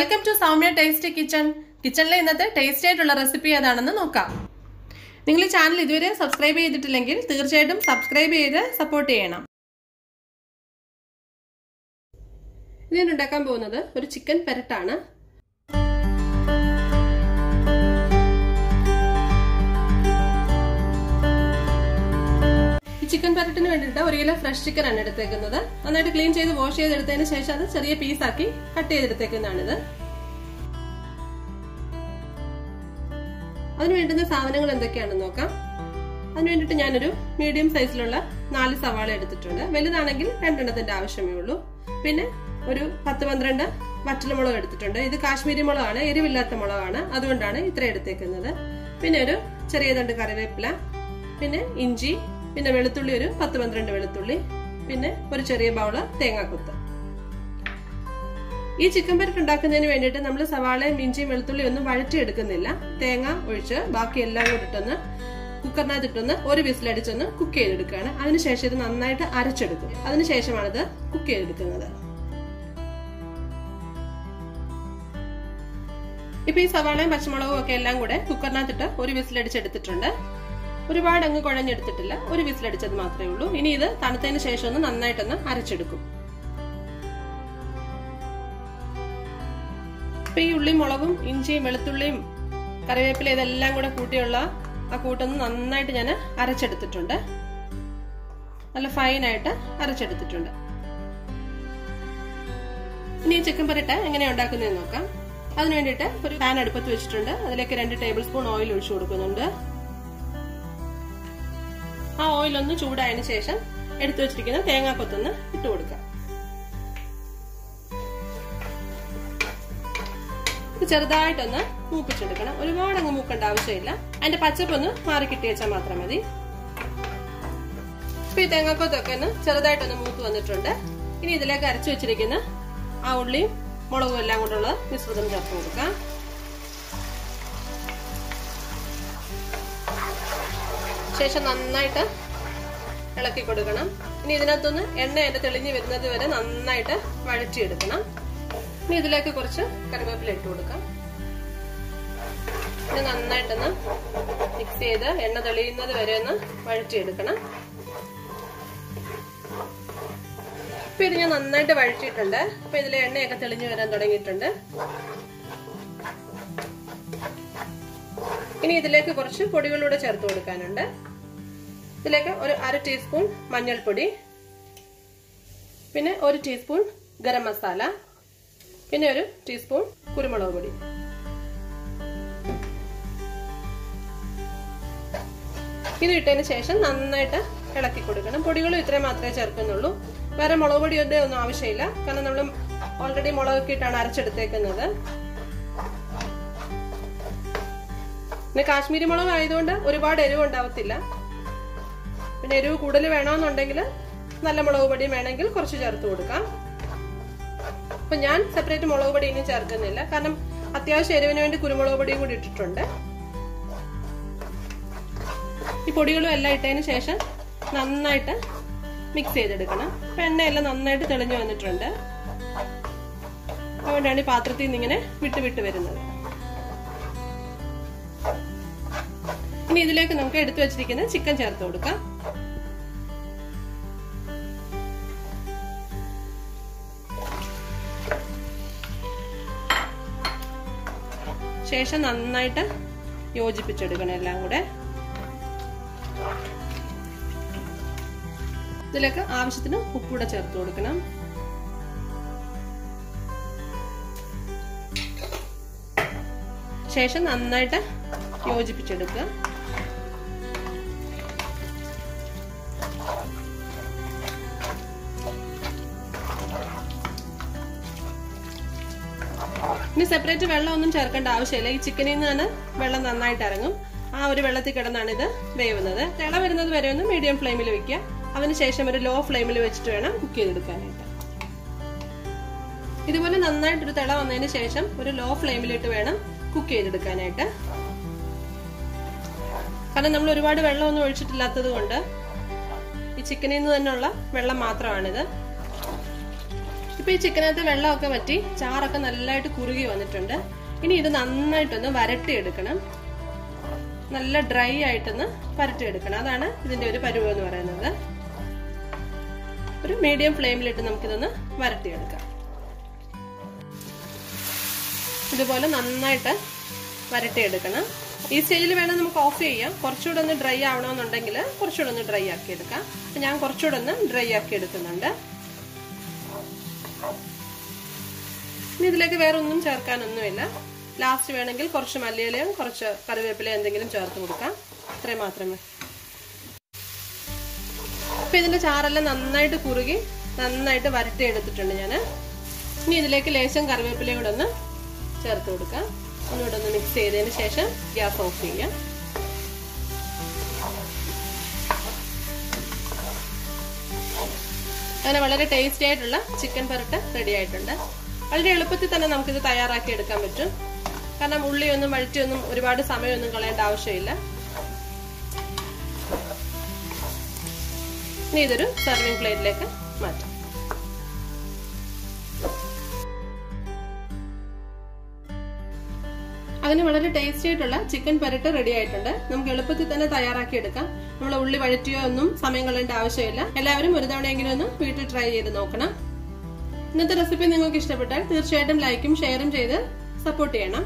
Welcome to Soumya tasty kitchen. കിച്ചണിലെ ഇന്നത്തെ tasty ആയിട്ടുള്ള recipe ഏതാണെന്ന് നോക്കാം. നിങ്ങൾ ഈ ചാനൽ ഇതുവരെ സബ്സ്ക്രൈബ് ചെയ്തിട്ടില്ലെങ്കിൽ തീർച്ചയായിട്ടും സബ്സ്ക്രൈബ് ചെയ്ത് സപ്പോർട്ട് ചെയ്യണം. ഇതിനുണ്ടാക്കാൻ പോകുന്നത് ഒരു ചിക്കൻ പെരട്ടാണ്. പെരട്ടിന് വേണ്ടിയിട്ട് ഒരു കിലോ ഫ്രഷ് ചിക്കൻ ആണ് എടുത്തേക്കുന്നത്. നന്നായിട്ട് ക്ലീൻ ചെയ്ത് വാഷ് ചെയ്തെടുത്തതിന് ശേഷം അത് ചെറിയ പീസാക്കി കട്ട് ചെയ്തെടുത്തേക്കുന്നതാണിത്. അതിന് വേണ്ടുന്ന സാധനങ്ങൾ എന്തൊക്കെയാണെന്ന് നോക്കാം. അതിന് വേണ്ടിയിട്ട് ഞാനൊരു മീഡിയം സൈസിലുള്ള നാല് സവാള എടുത്തിട്ടുണ്ട്. വലുതാണെങ്കിൽ രണ്ടെണ്ണത്തിന്റെ ആവശ്യമേ ഉള്ളൂ. പിന്നെ ഒരു പത്ത് പന്ത്രണ്ട് വറ്റൽമുളക് എടുത്തിട്ടുണ്ട്. ഇത് കാശ്മീരി മുളകാണ് എരിവില്ലാത്ത മുളകാണ്. അതുകൊണ്ടാണ് ഇത്ര എടുത്തേക്കുന്നത്. പിന്നെ ഒരു ചെറിയ തണ്ട് കറിവേപ്പില പിന്നെ ഇഞ്ചി പിന്നെ വെളുത്തുള്ളി ഒരു പത്ത് പന്ത്രണ്ട് വെളുത്തുള്ളി പിന്നെ ഒരു ചെറിയ ബൗൾ തേങ്ങാക്കുത്ത്. ഈ ചിക്കൻ പരിപ്പ് ഉണ്ടാക്കുന്നതിന് വേണ്ടിയിട്ട് നമ്മൾ സവാളയും ഇഞ്ചിയും വെളുത്തുള്ളി ഒന്നും വഴറ്റിയെടുക്കുന്നില്ല. തേങ്ങ ഒഴിച്ച് ബാക്കി എല്ലാം കൂടി ഇട്ടൊന്ന് കുക്കറിനകത്ത് ഇട്ടൊന്ന് ഒരു വിസിലടിച്ചൊന്ന് കുക്ക് ചെയ്തെടുക്കുകയാണ്. അതിനുശേഷം ഇത് നന്നായിട്ട് അരച്ചെടുക്കും. അതിനുശേഷമാണിത് കുക്ക് ചെയ്തെടുക്കുന്നത്. ഇപ്പൊ ഈ സവാളയും പച്ചമുളകും ഒക്കെ എല്ലാം കൂടെ കുക്കറിനകത്തിട്ട് ഒരു വിസിലടിച്ചെടുത്തിട്ടുണ്ട്. ഒരുപാട് അങ്ങ് കുഴഞ്ഞെടുത്തിട്ടില്ല. ഒരു വിസിലടിച്ചത് മാത്രമേ ഉള്ളൂ. ഇനി ഇത് തണുത്തതിന് ശേഷം ഒന്ന് നന്നായിട്ടൊന്ന് അരച്ചെടുക്കും. ഇപ്പൊ ഈ ഉള്ളിയും മുളകും ഇഞ്ചിയും വെളുത്തുള്ളിയും കറിവേപ്പില ഇതെല്ലാം കൂടെ കൂട്ടിയുള്ള ആ കൂട്ടൊന്ന് നന്നായിട്ട് ഞാൻ അരച്ചെടുത്തിട്ടുണ്ട്. നല്ല ഫൈനായിട്ട് അരച്ചെടുത്തിട്ടുണ്ട്. ഇനി ചിക്കൻ പൊരട്ട എങ്ങനെയാ ഉണ്ടാക്കുന്നതെന്ന് നോക്കാം. അതിന് വേണ്ടിയിട്ട് ഒരു പാൻ അടുപ്പത്ത് വെച്ചിട്ടുണ്ട്. അതിലേക്ക് രണ്ട് ടേബിൾ സ്പൂൺ ഓയിൽ ഒഴിച്ചു കൊടുക്കുന്നുണ്ട്. ആ ഓയിൽ ഒന്ന് ചൂടായതിനു ശേഷം എടുത്തു വെച്ചിരിക്കുന്ന തേങ്ങാക്കൊത്തൊന്ന് ഇട്ട് കൊടുക്കാം ചെറുതായിട്ടൊന്ന് മൂപ്പിച്ചെടുക്കണം. ഒരുപാട് അങ്ങ് മൂക്കേണ്ട ആവശ്യമില്ല. അതിന്റെ പച്ചപ്പൊന്ന് മാറി കിട്ടി വെച്ചാൽ മാത്രം മതി. ഇപ്പൊ ഈ തേങ്ങാക്കൊത്തൊക്കെ ഒന്ന് ചെറുതായിട്ടൊന്ന് മൂത്ത് വന്നിട്ടുണ്ട്. ഇനി ഇതിലേക്ക് അരച്ചു വെച്ചിരിക്കുന്ന ആ ഉള്ളിയും മുളകും എല്ലാം കൊണ്ടുള്ള മിശ്രിതം ചേർത്ത് കൊടുക്കാം. ശേഷം നന്നായിട്ട് ഇളക്കി കൊടുക്കണം. ഇനി ഇതിനകത്തുനിന്ന് എണ്ണ അതിന്റെ തെളിഞ്ഞ് വരുന്നത് വരെ നന്നായിട്ട് വഴറ്റിയെടുക്കണം. ഇനി ഇതിലേക്ക് കുറച്ച് കറിവേപ്പില ഇട്ട് കൊടുക്കാം. ഇനി നന്നായിട്ടൊന്ന് മിക്സ് ചെയ്ത് എണ്ണ തെളിയുന്നത് വരെ ഒന്ന് വഴറ്റിയെടുക്കണം. ഇപ്പൊ ഇത് ഞാൻ നന്നായിട്ട് വഴറ്റിയിട്ടുണ്ട്. അപ്പൊ ഇതിലെ എണ്ണയൊക്കെ തെളിഞ്ഞു വരാൻ തുടങ്ങിയിട്ടുണ്ട്. ഇനി ഇതിലേക്ക് കുറച്ച് പൊടികളൂടെ ചേർത്ത് കൊടുക്കാനുണ്ട്. ഇതിലേക്ക് ഒരു അര ടീസ്പൂൺ മഞ്ഞൾപ്പൊടി പിന്നെ ഒരു ടീസ്പൂൺ ഗരം മസാല പിന്നെ ഒരു ടീസ്പൂൺ കുരുമുളക് പൊടി. ഇത് ഇട്ടതിന് ശേഷം നന്നായിട്ട് ഇളക്കി കൊടുക്കണം. പൊടികളും ഇത്രയും മാത്രമേ ചേർക്കുന്നുള്ളൂ. വേറെ മുളക് പൊടിയുടെ ഒന്നും ആവശ്യമില്ല. കാരണം നമ്മൾ ഓൾറെഡി മുളകൊക്കെ ഇട്ടാണ് അരച്ചെടുത്തേക്കുന്നത്. പിന്നെ കാശ്മീരി മുളക് ആയതുകൊണ്ട് ഒരുപാട് എരിവ് ഉണ്ടാവത്തില്ല. പിന്നെ എരിവ് കൂടുതൽ വേണമെന്നുണ്ടെങ്കിൽ നല്ല മുളക് പൊടി വേണമെങ്കിൽ കുറച്ച് ചേർത്ത് കൊടുക്കാം. അപ്പൊ ഞാൻ സെപ്പറേറ്റ് മുളക് പൊടി ഇനി ചേർക്കുന്നില്ല. കാരണം അത്യാവശ്യം എരിവിന് വേണ്ടി കുരുമുളക് പൊടിയും കൂടി ഇട്ടിട്ടുണ്ട്. ഈ പൊടികളും എല്ലാം ഇട്ടതിന് ശേഷം നന്നായിട്ട് മിക്സ് ചെയ്തെടുക്കണം. അപ്പൊ എണ്ണയെല്ലാം നന്നായിട്ട് തെളിഞ്ഞു വന്നിട്ടുണ്ട്. അതുകൊണ്ടാണ് ഈ പാത്രത്തിൽ നിന്ന് ഇങ്ങനെ വിട്ട് വിട്ട് വരുന്നത്. ഇനി ഇതിലേക്ക് നമുക്ക് എടുത്തു വെച്ചിരിക്കുന്ന ചിക്കൻ ചേർത്ത് കൊടുക്കാം. ശേഷം നന്നായിട്ട് യോജിപ്പിച്ചെടുക്കണം എല്ലാം കൂടെ. ഇതിലേക്ക് ആവശ്യത്തിന് ഉപ്പൂടെ ചേർത്ത് കൊടുക്കണം. ശേഷം നന്നായിട്ട് യോജിപ്പിച്ചെടുക്കുക. ഇനി സെപ്പറേറ്റ് വെള്ളം ഒന്നും ചേർക്കേണ്ട ആവശ്യമില്ല. ഈ ചിക്കനിൽ നിന്ന് തന്നെ വെള്ളം നന്നായിട്ട് ഇറങ്ങും. ആ ഒരു വെള്ളത്തിൽ കിടന്നാണ് ഇത് വേവുന്നത്. തിള വരുന്നത് വരെ ഒന്ന് മീഡിയം ഫ്ലെയിമിൽ വെക്കുക. അതിനുശേഷം ഒരു ലോ ഫ്ലെയിമിൽ വെച്ചിട്ട് വേണം കുക്ക് ചെയ്തെടുക്കാനായിട്ട്. ഇതുപോലെ നന്നായിട്ടൊരു തിള വന്നതിന് ശേഷം ഒരു ലോ ഫ്ലെയിമിലിട്ട് വേണം കുക്ക് ചെയ്തെടുക്കാനായിട്ട്. കാരണം നമ്മൾ ഒരുപാട് വെള്ളമൊന്നും ഒഴിച്ചിട്ടില്ലാത്തത് കൊണ്ട് ഈ ചിക്കനിൽ നിന്ന് തന്നെയുള്ള വെള്ളം മാത്രമാണിത്. ഇപ്പൊ ഈ ചിക്കനകത്ത് വെള്ളമൊക്കെ പറ്റി ചാറൊക്കെ നല്ലതായിട്ട് കുറുകി വന്നിട്ടുണ്ട്. ഇനി ഇത് നന്നായിട്ടൊന്ന് വരട്ടി എടുക്കണം നല്ല ഡ്രൈ ആയിട്ടൊന്ന് വരട്ടി എടുക്കണം അതാണ് ഇതിന്റെ ഒരു പരുവ് എന്ന് പറയുന്നത്. ഒരു മീഡിയം ഫ്ലെയിമിലിട്ട് നമുക്കിതൊന്ന് വരട്ടിയെടുക്കാം. ഇതുപോലെ നന്നായിട്ട് വരട്ടിയെടുക്കണം. ഈ സ്റ്റേജിൽ വേണം നമുക്ക് ഓഫ് ചെയ്യാം. കുറച്ചുകൂടെ ഒന്ന് ഡ്രൈ ആവണമെന്നുണ്ടെങ്കിൽ കുറച്ചുകൂടെ ഒന്ന് ഡ്രൈ ആക്കി എടുക്കാം ഞാൻ കുറച്ചുകൂടെ ഒന്ന് ഡ്രൈ ആക്കി എടുക്കുന്നുണ്ട് ഇനി ഇതിലേക്ക് വേറെ ഒന്നും ചേർക്കാനൊന്നുമില്ല. ലാസ്റ്റ് വേണമെങ്കിൽ കുറച്ച് മല്ലിയിലയും കുറച്ച് കറിവേപ്പിലയും എന്തെങ്കിലും ചേർത്ത് കൊടുക്കാം. ഇത്രയും മാത്രമേ അപ്പൊ ഇതിന്റെ ചാറെല്ലാം നന്നായിട്ട് കുറുകി നന്നായിട്ട് വരട്ടി എടുത്തിട്ടുണ്ട് ഞാൻ ഇനി ഇതിലേക്ക് ലേശം കറിവേപ്പിലയും കൂടെ ഒന്ന് ചേർത്ത് കൊടുക്കാം. ഒന്നുകൂടെ ഒന്ന് മിക്സ് ചെയ്തതിന് ശേഷം ഗ്യാസ് ഓഫ് ചെയ്യാം. അങ്ങനെ വളരെ ടേസ്റ്റി ആയിട്ടുള്ള ചിക്കൻ പെരട്ട് റെഡി ആയിട്ടുണ്ട്. വളരെ എളുപ്പത്തിൽ തന്നെ നമുക്കിത് തയ്യാറാക്കി എടുക്കാൻ പറ്റും. കാരണം ഉള്ളിയൊന്നും വഴറ്റിയൊന്നും ഒരുപാട് സമയമൊന്നും കളയേണ്ട ആവശ്യമില്ല. ഇനി ഇതൊരു സെർവിങ് പ്ലേറ്റിലേക്ക് മാറ്റാം. അങ്ങനെ വളരെ ടേസ്റ്റി ആയിട്ടുള്ള ചിക്കൻ പെരട്ട് റെഡി ആയിട്ടുണ്ട്. നമുക്ക് എളുപ്പത്തിൽ തന്നെ തയ്യാറാക്കി എടുക്കാം. നമ്മൾ ഉള്ളി വഴറ്റിയോ ഒന്നും സമയം കളയേണ്ട ആവശ്യമില്ല. എല്ലാവരും ഒരു തവണയെങ്കിലും ഒന്ന് വീട്ടിൽ ട്രൈ ചെയ്ത് നോക്കണം. ഇന്നത്തെ റെസിപ്പി നിങ്ങൾക്ക് ഇഷ്ടപ്പെട്ടാൽ തീർച്ചയായിട്ടും ലൈക്കും ഷെയറും ചെയ്ത് സപ്പോർട്ട് ചെയ്യണം.